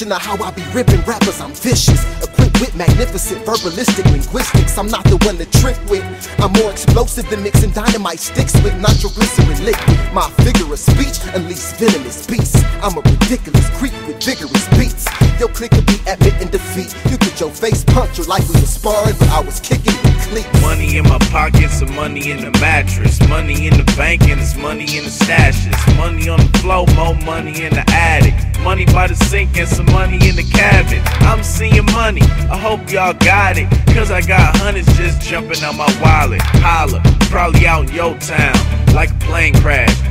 definition of how I be ripping rappers, I'm vicious. Equipped with magnificent verbalistic linguistics. I'm not the one to trick with. I'm more explosive than mixing dynamite sticks with nitroglycerin liquid. My figure of speech unleash venomous beasts. I'm a ridiculous creep with vigorous beats. Your clique could be admitting defeat. You get your face punctured like we were sparring, but I was kicking and money in the mattress. Money in the bank and it's money in the stashes. Money on the floor, more money in the attic. Money by the sink and some money in the cabinet. I'm seeing money, I hope y'all got it. Cause I got hundreds just jumping on my wallet. Holla, probably out in your town, like a plane crash.